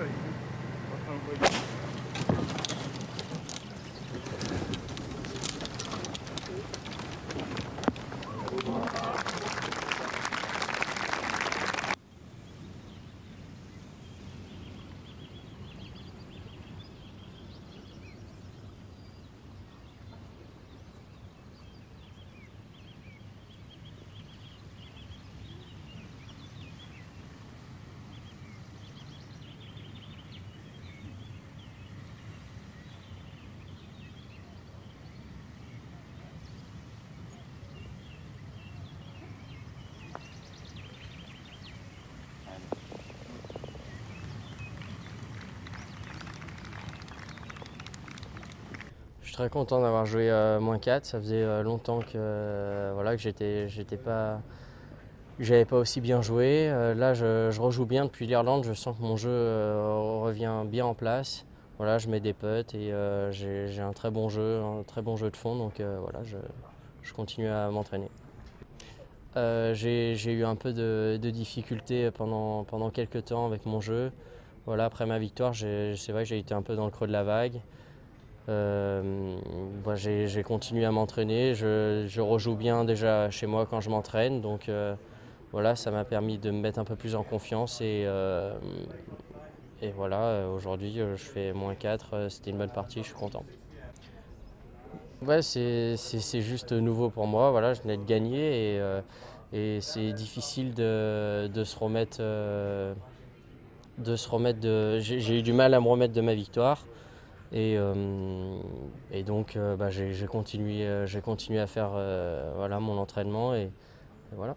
show you. Suis très content d'avoir joué moins 4. Ça faisait longtemps que, voilà, que j'étais, j'étais pas, j'avais pas aussi bien joué. là, je, rejoue bien depuis l'Irlande. Je sens que mon jeu revient bien en place. Voilà, je mets des putts et j'ai un très bon jeu, un très bon jeu de fond. Donc voilà, je, continue à m'entraîner. Euh, j'ai eu un peu de, difficultés pendant, pendant quelques temps avec mon jeu. Voilà, après ma victoire, c'est vrai que j'ai été un peu dans le creux de la vague. Euh, j'ai continué à m'entraîner. Je, rejoue bien déjà chez moi quand je m'entraîne. Donc euh, voilà, ça m'a permis de me mettre un peu plus en confiance. Et, et voilà, aujourd'hui, je fais moins 4. C'était une bonne partie, je suis content. Ouais, c'est juste nouveau pour moi. Voilà, je venais de gagner et, euh, et c'est difficile de, de, se remettre. Euh, de se remettre de. J'ai eu du mal à me remettre de ma victoire. Et, euh, et donc, bah, j'ai continué, continué à faire voilà, mon entraînement. Et voilà.